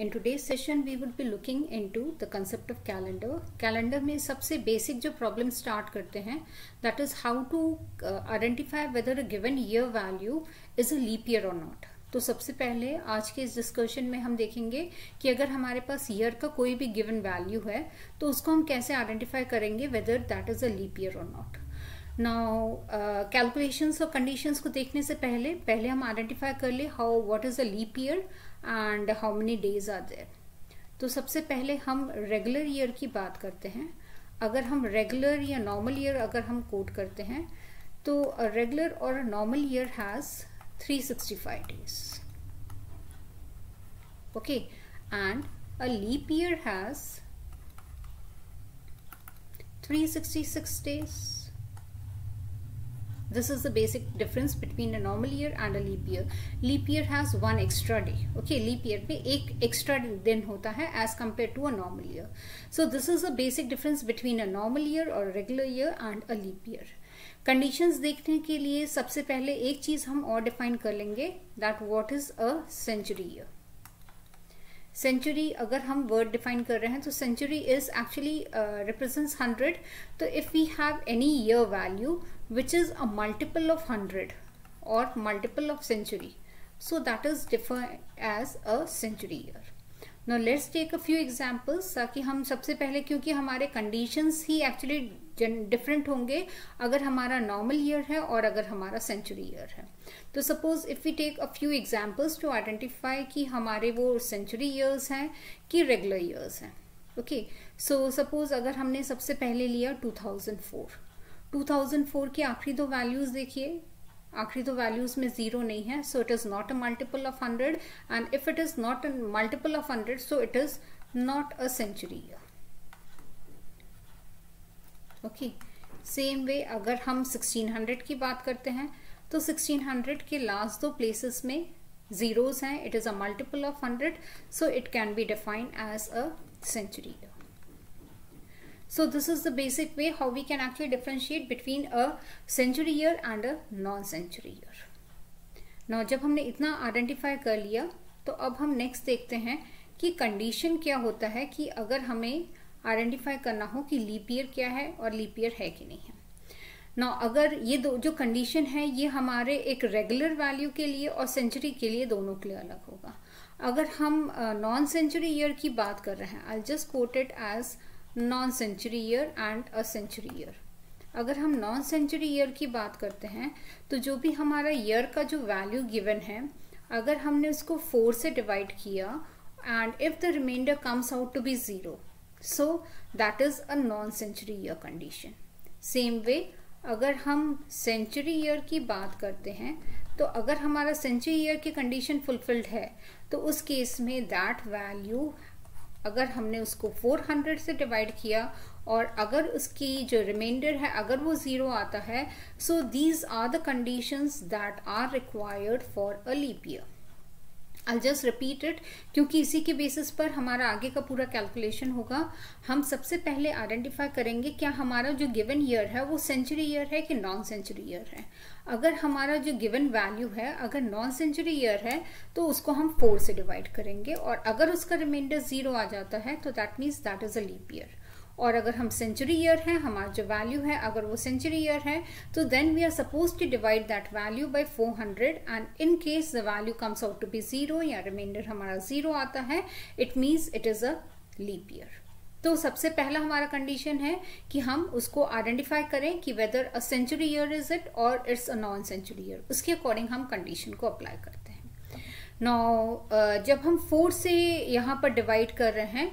In today session we would be looking in to the concept of calendar calendar में सबसे basic जो problem start करते हैं that is how to identify whether a given year value is a leap year और not तो सबसे पहले आज के इस डिस्कशन में हम देखेंगे कि अगर हमारे पास ईयर का कोई भी गिवन वैल्यू है तो उसको हम कैसे आइडेंटिफाई करेंगे whether that is a leap year और नॉट नाउ कैलकुलेशंस और कंडीशंस को देखने से पहले पहले हम आइडेंटिफाई कर ले how what is a leap year and how many days are there तो सबसे पहले हम रेगुलर ईयर की बात करते हैं। अगर हम रेगुलर या नॉर्मल ईयर अगर हम कोट करते हैं तो रेगुलर और normal year has 365 days. Okay? And a leap year has 366 days. This is the basic difference between a normal year and a leap year leap year has one extra day okay leap year पे एक extra दिन होता है as compared to a normal year so this is the basic difference between a normal year or a regular year and a leap year conditions देखने के लिए सबसे पहले एक चीज़ हम और डिफाइन कर लेंगे that what is a century year century अगर हम वर्ड डिफाइन कर रहे हैं तो century is actually represents hundred तो if we have any year value which is a multiple of hundred और multiple of century so that is define as a century year no let's take a few examples ताकि हम सबसे पहले, क्योंकि हमारे conditions ही actually different होंगे अगर हमारा नॉर्मल ईयर है और अगर हमारा सेंचुरी ईयर है। तो suppose if we take a few examples to identify कि हमारे वो सेंचुरी ईयर्स हैं कि रेगुलर ईयर्स हैं। ओके सो सपोज़ अगर हमने सबसे पहले लिया 2004 2004 के आखिरी दो वैल्यूज़ देखिए। आखिरी दो वैल्यूज़ में ज़ीरो नहीं है so it is not a multiple of hundred and if it is not a multiple of hundred so it is not a century year okay same way अगर हम 1600 की बात करते हैं तो 1600 के लास्ट दो प्लेसेस में जीरोस हैं. It is a multiple of hundred so it can be defined as a century so this is the basic way how we can actually differentiate between a century year and a non century year. Now, जब हमने इतना identify कर लिया तो अब हम next देखते हैं कि कंडीशन क्या होता है कि अगर हमें आइडेंटिफाई करना हो कि लीप ईयर क्या है और लीप ईयर है कि नहीं है। ना अगर ये दो, जो कंडीशन है, ये हमारे एक रेगुलर वैल्यू के लिए और सेंचुरी के लिए दोनों के लिए अलग होगा। अगर हम नॉन सेंचुरी ईयर की बात कर रहे हैं I just quote it as non century year and a century year अगर हम नॉन सेंचुरी ईयर की बात करते हैं तो जो भी हमारा ईयर का जो वैल्यू गिवन है, अगर हमने उसको फोर से डिवाइड किया and if the remainder comes out to be zero so, that is a non century year condition. Same way, अगर हम सेंचुरी ईयर की बात करते हैं तो अगर हमारा सेंचुरी ईयर की कंडीशन फुलफिल्ड है तो उस केस में दैट वैल्यू अगर हमने उसको 400 से डिवाइड किया, और अगर उसकी जो रिमाइंडर है, अगर वो ज़ीरो आता है so these are the conditions that are required for a leap year I just repeat it क्योंकि इसी के बेसिस पर हमारा आगे का पूरा कैलकुलेशन होगा। हम सबसे पहले आइडेंटिफाई करेंगे क्या हमारा जो गिवन ईयर है, वो सेंचुरी ईयर है कि नॉन सेंचुरी ईयर है। अगर हमारा जो गिवन वैल्यू है, अगर नॉन सेंचुरी ईयर है तो उसको हम फोर से डिवाइड करेंगे और अगर उसका रिमाइंडर ज़ीरो आ जाता है तो that means that is a leap year और अगर हम सेंचुरी ईयर है, हमारा जो वैल्यू है, अगर वो सेंचुरी ईयर है तो then we are suppose to divide that value by 400 and in case the value comes out to be zero या रिमाइंडर हमारा ज़ीरो आता है it means it is a leap year तो सबसे पहला हमारा कंडीशन है कि हम उसको आइडेंटिफाई करें कि whether a century year is it और it's a non century year उसके अकॉर्डिंग हम कंडीशन को अप्लाई करते हैं. नौ जब हम फोर से यहाँ पर डिवाइड कर रहे हैं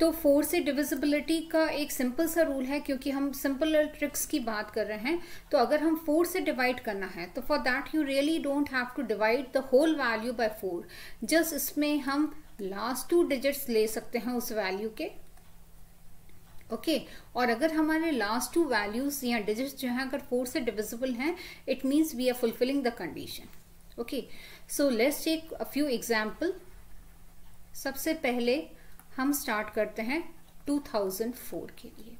तो फोर से डिविजिबिलिटी का एक सिंपल सा रूल है, क्योंकि हम सिंपल ट्रिक्स की बात कर रहे हैं। तो अगर हम फोर से डिवाइड करना है तो for that you really don't have to divide the whole value by four just इसमें हम लास्ट टू डिजिट्स ले सकते हैं उस वैल्यू के। Okay okay? और अगर हमारे लास्ट टू वैल्यूज़ या डिजिट्स जो है, अगर फोर से डिविजिबल हैं it means we are fulfilling the condition okay so let's take a few example सबसे पहले हम स्टार्ट करते हैं 2004 के लिए।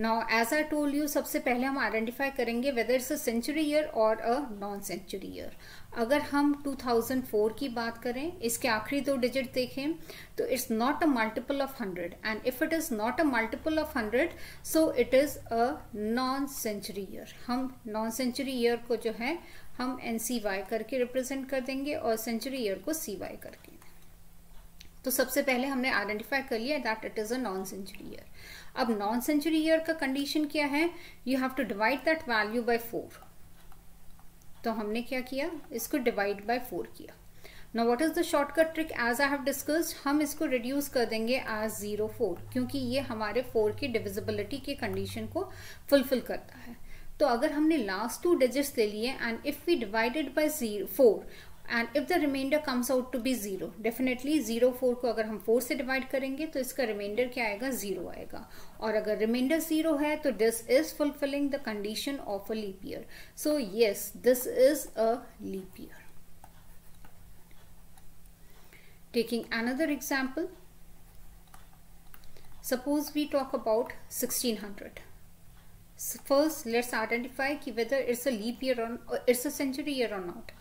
Now as I told you सबसे पहले हम आइडेंटिफाई करेंगे whether it's a century year और अ नॉन सेंचुरी ईयर अगर हम 2004 की बात करें, इसके आखिरी दो डिजिट देखें तो it's not a multiple of hundred and if it is not a multiple of hundred so it is a non century year हम नॉन सेंचुरी ईयर को जो है, हम एन सी वाई करके रिप्रेजेंट कर देंगे और सेंचुरी ईयर को सी वाई करके। तो सबसे पहले हमने आइडेंटिफाई कर लिया that it is a non century year अब नॉन सेंचुरी ईयर का कंडीशन क्या है? You have to divide that value by four तो हमने क्या किया? इसको डिवाइड बाय फोर किया. No what is the shortcut trick as I have discussed हम इसको रिड्यूस कर देंगे एज ज़ीरो फोर क्योंकि ये हमारे फोर की डिविजिबिलिटी के कंडीशन को फुलफिल करता है. तो अगर हमने लास्ट टू डिजिट्स ले लिए and if we divided by zero four and if the remainder comes out to be zero definitely zero four को अगर हम फोर से डिवाइड करेंगे तो इसका रिमाइंडर क्या आएगा? ज़ीरो आएगा। और अगर रिमाइंडर ज़ीरो है तो this is fulfilling the condition of a leap year so yes this is a leap year another example, suppose we talk about 1600 so first, let's identify whether it's a leap year or, it's a century year or not.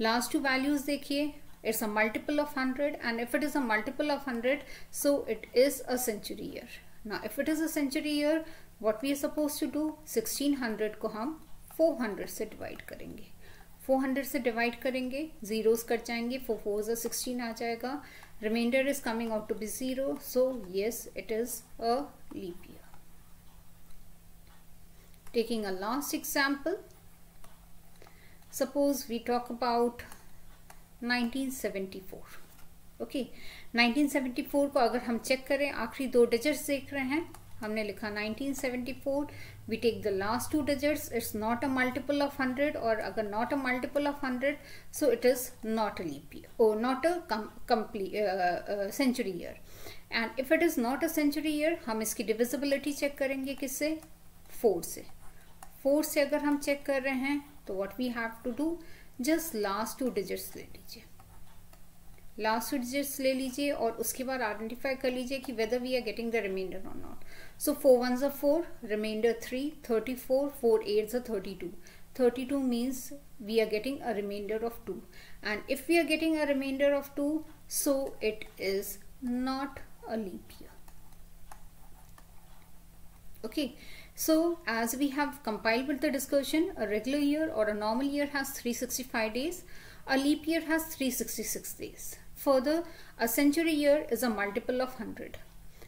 Last two values देखिए it's a multiple of hundred and if it is a multiple of hundred so it is a century year ना if it is a century year what we are suppose to do 1600 को हम 400 से divide करेंगे 400 से divide करेंगे zeros cut जाएंगे four four sixteen आ जाएगा remainder is coming out to be zero so yes it is a leap year taking a last example suppose we talk about 1974 okay okay, 1974 को अगर हम check करें आखिरी दो digits देख रहे हैं हमने लिखा 1974 we take the last two digits it's not a multiple of hundred और अगर not a multiple of hundred so it is not a leap oh not a complete century year and if it is not a century year हम इसकी divisibility check करेंगे किससे? Four से. Four से अगर हम चेक कर रहे हैं तो what we have to do just last two digits ले लीजिए। लास्ट टू डिजिट्स ले लीजिए और उसके बाद आइडेंटिफाई कर लीजिए कि whether we are getting the remainder और नॉट सो फोर वन ज़ four remainder three thirty four four eight ज़ thirty two 32 means we are getting a remainder of 2 and if we are getting a remainder of 2 so it is not a leap year okay? So as we have compiled with the discussion, a regular year or a normal year has 365 days. A leap year has 366 days. Further, a century year is a multiple of 100.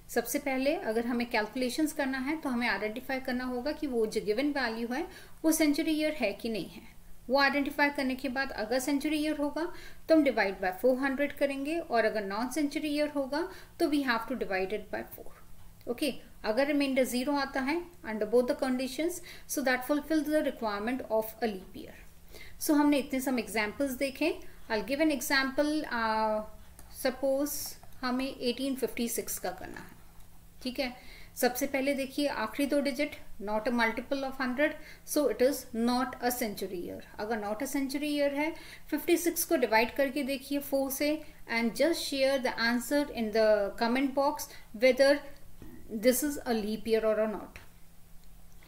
सबसे पहले अगर हमें calculations करना है तो हमें identify करना होगा कि वो जो गिवन वैल्यू है वो सेंचुरी ईयर है कि नहीं है वो आइडेंटिफाई करने के बाद अगर सेंचुरी ईयर होगा तो हम डिवाइड बाय 400 करेंगे और अगर नॉन सेंचुरी ईयर होगा तो we have to divided by 4 okay अगर रिमाइंडर ज़ीरो आता है under both the condition so that fulfil the requirement of a leap year सो हमने इतने सम एग्जाम्पल्स देखे. I give an example suppose हमें 1856 का करना है। ठीक है? सबसे पहले देखिए, आखिरी दो digit not a multiple of hundred so it is not a century year अगर नॉट अ सेंचुरी ईयर है 56 को डिवाइड करके देखिए फोर से and just share the answer in the comment box whether this is a leap year or not.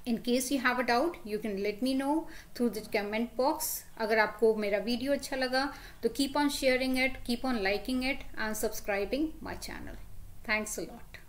In case you have a doubt, you can let me know through the comment box. अगर आपको मेरा video अच्छा लगा तो keep on sharing it, keep on liking it and subscribing my channel. Thanks a lot.